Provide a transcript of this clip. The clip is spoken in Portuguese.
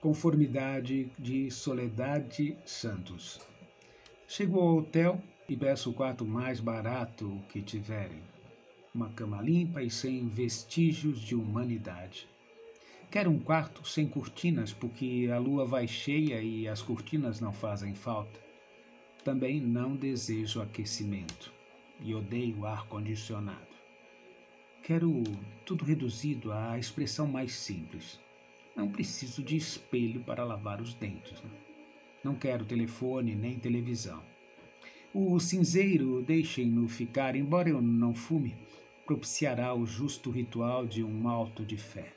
Conformidade de Soledade Santos. Chego ao hotel e peço o quarto mais barato que tiverem. Uma cama limpa e sem vestígios de humanidade. Quero um quarto sem cortinas, porque a lua vai cheia e as cortinas não fazem falta. Também não desejo aquecimento e odeio ar-condicionado. Quero tudo reduzido à expressão mais simples não preciso de espelho para lavar os dentes. Né? Não quero telefone nem televisão. O cinzeiro, deixem-no ficar, embora eu não fume, propiciará o justo ritual de um alto de fé.